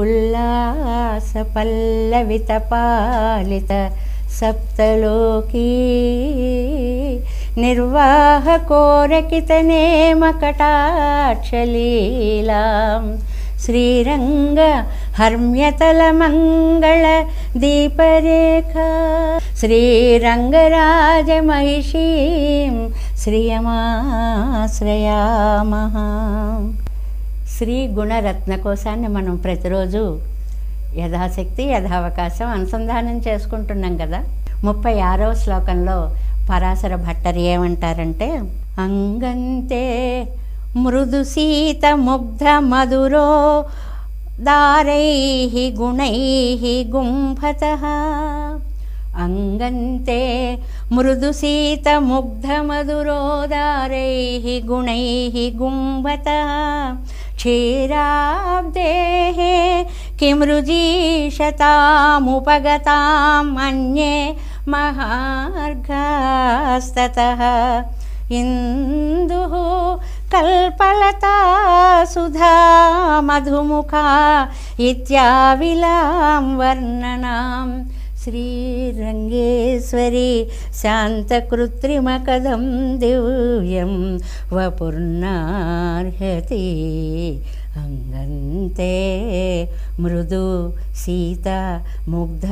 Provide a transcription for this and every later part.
उल्लासपल्लवितपालित सप्तलोकी निर्वाहकोरकितनेमकटाक्षलीलां श्रीरङ्गहर्म्यतलमङ्गलदीपरेखा श्रीरङ्गराजमहिषीं श्रियमाश्रयामः శ్రీ గుణరత్న కోశాన్ని మనం ప్రతిరోజు యథాశక్తి యథావకాశం అనుసంధానం చేసుకుంటున్నాం కదా. ముప్పై ఆరవ శ్లోకంలో పరాశర భట్టరి ఏమంటారంటే అంగంతే మృదు సీత ముగ్ధ మధురో దారై గుణై గుంఫత అంగంతే మృదు సీత ముగ్ధ మధురోదారై గుణై గుంభత. క్షీరాబ్దేः కిమృజీషతాముపగతాం మన్యే మహార్ఘాస్తతः ఇందుః కల్పలతా సుధా మధుముఖా ఇత్యావిలాం వర్ణనాం శ్రీరంగేశ్వరి శాంతకృత్రిమకథం దివ్యం వపుర్నార్హతి. అంగంతే మృదు సీత ముగ్ధ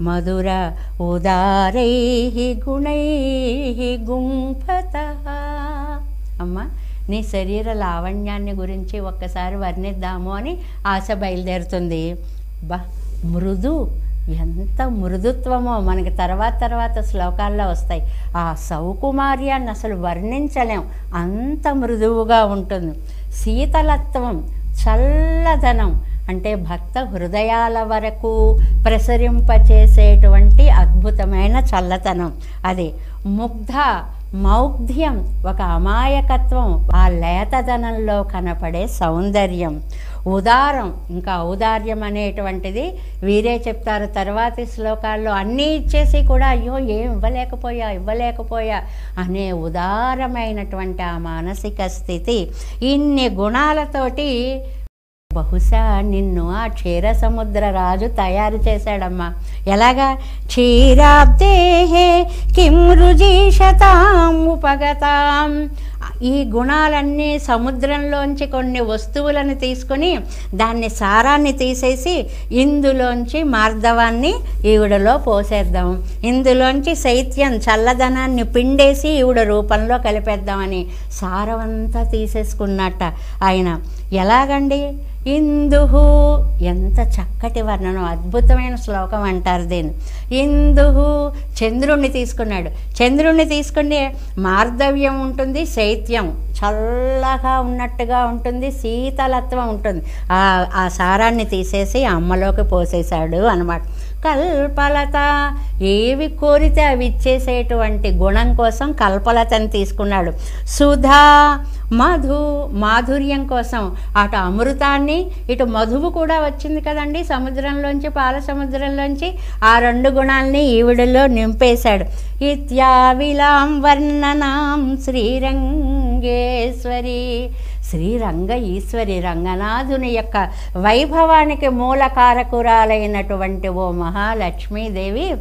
మధుర ఉదారై గుణై గుంఫత. అమ్మ నీ శరీర లావణ్యాన్ని గురించి ఒక్కసారి వర్ణిద్దాము అని ఆశ బయలుదేరుతుంది. బా మృదు ఎంత మృదుత్వమో మనకి తర్వాత తర్వాత శ్లోకాల్లో వస్తాయి. ఆ సౌకుమార్యాన్ని అసలు వర్ణించలేం. అంత మృదువుగా ఉంటుంది. శీతలత్వం చల్లదనం అంటే భక్త హృదయాల వరకు ప్రసరింపచేసేటువంటి అద్భుతమైన చల్లతనం. అది ముగ్ధ మౌగ్ధ్యం ఒక అమాయకత్వం. ఆ లేతదనంలో కనపడే సౌందర్యం. ఉదారం ఇంకా ఔదార్యం అనేటువంటిది వీరే చెప్తారు. తర్వాతి శ్లోకాల్లో అన్నీ ఇచ్చేసి కూడా అయ్యో ఏం ఇవ్వలేకపోయా ఇవ్వలేకపోయా అనే ఉదారమైనటువంటి ఆ మానసిక స్థితి ఇన్ని గుణాలతోటి బహుశా నిన్ను ఆ క్షీర సముద్ర రాజు తయారు చేశాడమ్మా. ఎలాగా? క్షీరాబ్దేహే కిం రుజీషతాం ఉపగతాం. ఈ గుణాలన్నీ సముద్రంలోంచి కొన్ని వస్తువులను తీసుకొని దాన్ని సారాన్ని తీసేసి ఇందులోంచి మార్దవాన్ని ఈవిడలో పోసేద్దాం. ఇందులోంచి శైత్యం చల్లదనాన్ని పిండేసి ఈవిడ రూపంలో కలిపేద్దామని సారమంతా తీసేసుకున్నట్ట. ఆయన ఎలాగండి? ఇందుహు ఎంత చక్కటి వర్ణనం అద్భుతమైన శ్లోకం అంటారు దీన్ని. ఇందుహు చంద్రుణ్ణి తీసుకున్నాడు. చంద్రుణ్ణి తీసుకునే మార్ధవ్యం ఉంటుంది శైత్యం చల్లగా ఉన్నట్టుగా ఉంటుంది శీతలత్వం ఉంటుంది. ఆ ఆ సారాన్ని తీసేసి అమ్మలోకి పోసేశాడు అనమాట కల్పలత ఏవి కోరితే అవి ఇచ్చేసేటువంటి గుణం కోసం కల్పలతని తీసుకున్నాడు. సుధా మధు మాధుర్యం కోసం. అటు అమృతాన్ని ఇటు మధువు కూడా వచ్చింది కదండి సముద్రంలోంచి పాల సముద్రంలోంచి. ఆ రెండు గుణాలని ఈవిడలో నింపేశాడు. ఇత్యావిలాం వర్ణనాం శ్రీరంగేశ్వరి. శ్రీరంగ ఈశ్వరి రంగనాథుని యొక్క వైభవానికి మూలకారకురాలైనటువంటి ఓ మహాలక్ష్మీదేవి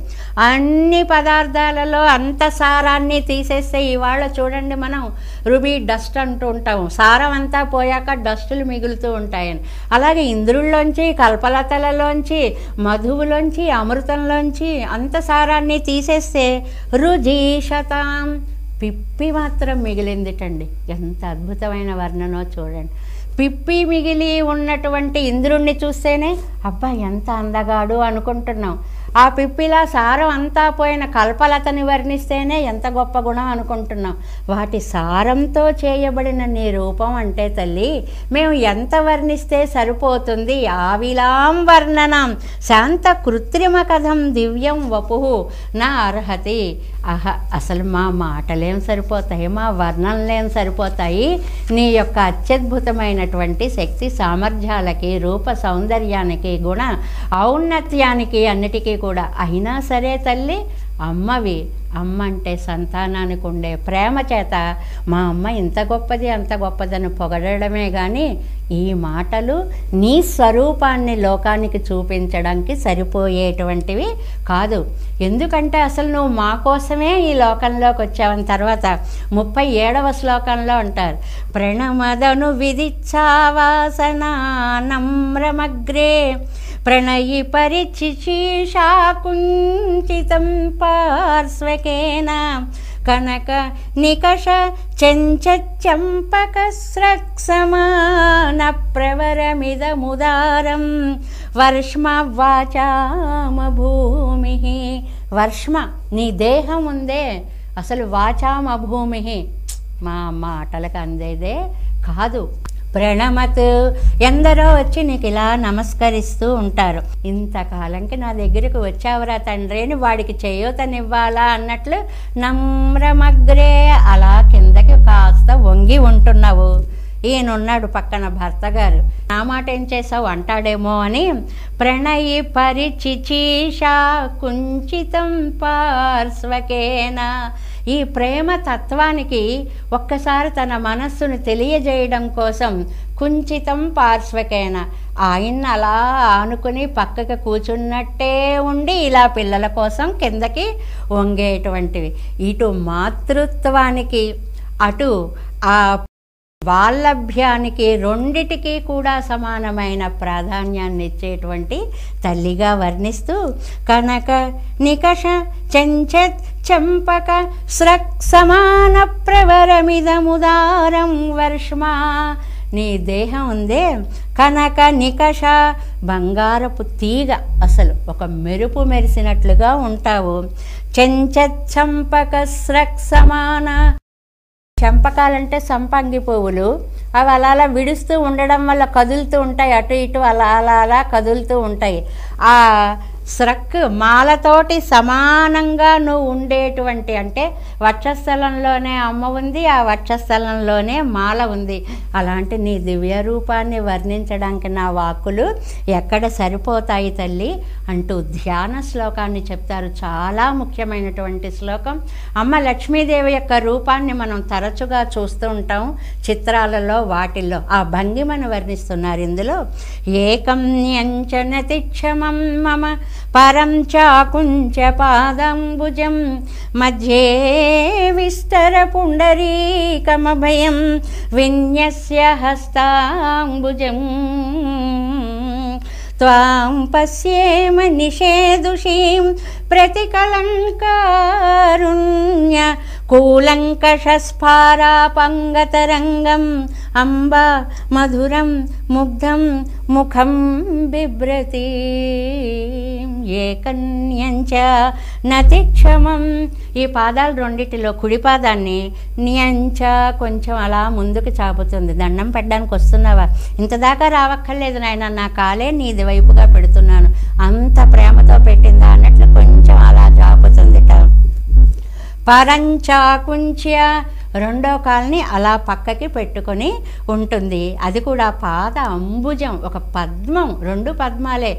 అన్ని పదార్థాలలో అంత సారాన్ని తీసేస్తే ఇవాళ చూడండి మనం రుబీ డస్ట్ అంటూ ఉంటాము సారం అంతా పోయాక డస్టులు మిగులుతూ ఉంటాయని. అలాగే ఇంద్రుల్లోంచి కల్పలతలలోంచి మధువులోంచి అమృతంలోంచి అంత సారాన్ని తీసేస్తే రుజీషతాం. పిప్పి మాత్రం మిగిలిందిటండి. ఎంత అద్భుతమైన వర్ణనో చూడండి. పిప్పి మిగిలి ఉన్నటువంటి ఇంద్రుణ్ణి చూస్తేనే అబ్బా ఎంత అందగాడు అనుకుంటున్నాం. ఆ పిప్పిలా సారం అంతా పోయిన కల్పలతని వర్ణిస్తేనే ఎంత గొప్ప గుణం అనుకుంటున్నాం. వాటి సారంతో చేయబడిన నీ రూపం అంటే తల్లి మేము ఎంత వర్ణిస్తే సరిపోతుంది ఆవిలాం వర్ణనం. శాంత కృత్రిమ కథం దివ్యం వపు. నా అర్హతి అహ అసలు మా మాటలేం సరిపోతాయి మా వర్ణనలేం సరిపోతాయి. నీ యొక్క అత్యద్భుతమైనటువంటి శక్తి సామర్థ్యాలకి రూప సౌందర్యానికి గుణ ఔన్నత్యానికి అన్నిటికీ కూడా. అయినా సరే తల్లి అమ్మవి అమ్మ అంటే సంతానానికి ఉండే ప్రేమ చేత మా అమ్మ ఇంత గొప్పది అంత గొప్పదని పొగడమే కానీ ఈ మాటలు నీ స్వరూపాన్ని లోకానికి చూపించడానికి సరిపోయేటువంటివి కాదు. ఎందుకంటే అసలు నువ్వు మా కోసమే ఈ లోకంలోకి వచ్చావని తర్వాత ముప్పై ఏడవ శ్లోకంలో అంటారు. ప్రణమదను విధిచ్చావాసన నమ్రమగ్రే ప్రణయి పరిచిషీషా కుంచితం పార్శ్వకేన కనక నికష చెంచంపక స్రక్సమాన ప్రవరమిదముదారం వర్ష్మ వాచామ భూమి వర్ష్మ నీ దేహం ఉందే. అసలు వాచామ భూమి మా మాటలకు అందేదే కాదు. ప్రణమత్. ఎందరో వచ్చి నీకు ఇలా నమస్కరిస్తూ ఉంటారు. ఇంతకాలంకి నా దగ్గరకు వచ్చావురా తండ్రి అని వాడికి చేయూతనివ్వాలా అన్నట్లు నమ్రమగ్రే అలా కిందకి కాస్త వంగి ఉంటున్నావు. ఈయనున్నాడు పక్కన భర్త గారు నా మాట ఏం చేసావు అంటాడేమో అని ప్రణయి పరిచిచీషా కుంచితం పార్శ్వకేనా ఈ ప్రేమ తత్వానికి ఒక్కసారి తన మనస్సును తెలియజేయడం కోసం కుంచితం పార్శ్వకేన. ఆయన్ని అలా ఆనుకుని పక్కకి కూర్చున్నట్టే ఉండి ఇలా పిల్లల కోసం కిందకి వంగేటువంటివి. ఇటు మాతృత్వానికి అటు ఆ వాల్లభ్యానికి రెండిటికి కూడా సమానమైన ప్రాధాన్యాన్ని ఇచ్చేటువంటి తల్లిగా వర్ణిస్తూ కనక నికష చెంచత్ చంపక స్రక్ సమాన ప్రవరమిదముదారం వర్ష్మా. నీ దేహం ఉందే కనక నికష బంగారపు తీగ అసలు ఒక మెరుపు మెరిసినట్లుగా ఉంటావు. చెంచత్ చంపక స్రక్ సమాన చెంపకాలంటే సంపంగి పువ్వులు. అవి అలా అలా విడుస్తూ ఉండడం వల్ల కదులుతూ ఉంటాయి. అటు ఇటు అలా అలా అలా కదులుతూ ఉంటాయి. ఆ స్రక్ మాలతోటి సమానంగా నువ్వు ఉండేటువంటి అంటే వక్షస్థలంలోనే అమ్మ ఉంది ఆ వక్షస్థలంలోనే మాల ఉంది. అలాంటి నీ దివ్య రూపాన్ని వర్ణించడానికి నా వాక్కులు ఎక్కడ సరిపోతాయి తల్లి? అంటూ ధ్యాన శ్లోకాన్ని చెప్తారు. చాలా ముఖ్యమైనటువంటి శ్లోకం. అమ్మ లక్ష్మీదేవి యొక్క రూపాన్ని మనం తరచుగా చూస్తూ ఉంటాం. చిత్రాలలో వాటిల్లో. ఆ భంగిమను వర్ణిస్తున్నారు ఇందులో. ఏకం న్యంచన తిక్షమం మమ పరం చాకుంచ పాదంబుజం మధ్యే విస్తర పుండరీకమభయం విన్యస్య హస్తాంబుజం त्वां पश्येम निषेदुषीं प्रतिकलङ्कारुण्य कूलङ्कषस्फारापङ्गतरङ्गम् अम्ब मधुरं मुग्धं मुखं बिव्रती लेकन्यञ्च నతిక్షమం. ఈ పాదాలు రెండిటిలో కుడి పాదాన్ని నియంచ కొంచెం అలా ముందుకు చాపుతుంది. దండం పెట్టడానికి వస్తున్నావా? ఇంతదాకా రావక్కర్లేదు నాయన నా కాలే నీది వైపుగా పెడుతున్నాను. అంత ప్రేమతో పెట్టిందా అన్నట్లు కొంచెం అలా చాపుతుంది పరంచాకుంచ్య రెండో కాల్ని అలా పక్కకి పెట్టుకొని ఉంటుంది. అది కూడా పాద అంబుజం ఒక పద్మం రెండు పద్మాలే.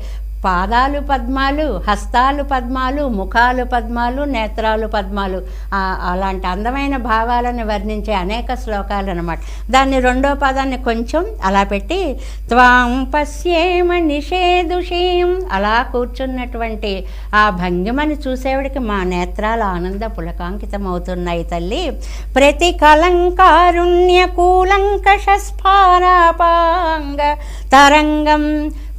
పాదాలు పద్మాలు హస్తాలు పద్మాలు ముఖాలు పద్మాలు నేత్రాలు పద్మాలు. అలాంటి అందమైన భావాలను వర్ణించే అనేక శ్లోకాలు అనమాట దాన్ని రెండో పదాన్ని కొంచెం అలా పెట్టి త్వాం పశ్యేమ నిషేదుషీం అలా కూర్చున్నటువంటి ఆ భంగిమని చూసేవాడికి మా నేత్రాలు ఆనంద పులకాంకితం అవుతున్నాయి తల్లి. ప్రతి కలంకారుణ్య కూలంకష స్ఫారాపాంగ తరంగం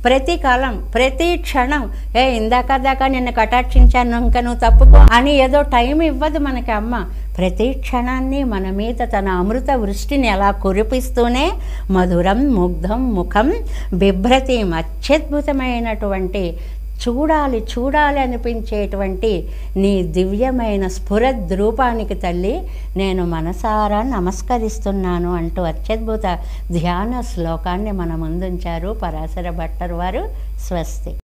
ప్రతి కాలం ప్రతి క్షణం ఏ ఇందాక దాకా నిన్ను కటాక్షించాను ఇంకా నువ్వు తప్పుకో అని ఏదో టైం ఇవ్వదు మనకి అమ్మ. ప్రతి క్షణాన్ని మన మీద తన అమృత వృష్టిని అలా కురిపిస్తూనే మధురం ముగ్ధం ముఖం బిభ్రతి అత్యద్భుతమైనటువంటి చూడాలి చూడాలి అనిపించేటువంటి నీ దివ్యమైన స్ఫురద్రూపానికి తల్లి నేను మనసారా నమస్కరిస్తున్నాను అంటూ అత్యద్భుత ధ్యాన శ్లోకాన్ని మన ముందుంచారు పరాశర భట్టర్ వారు. స్వస్తి.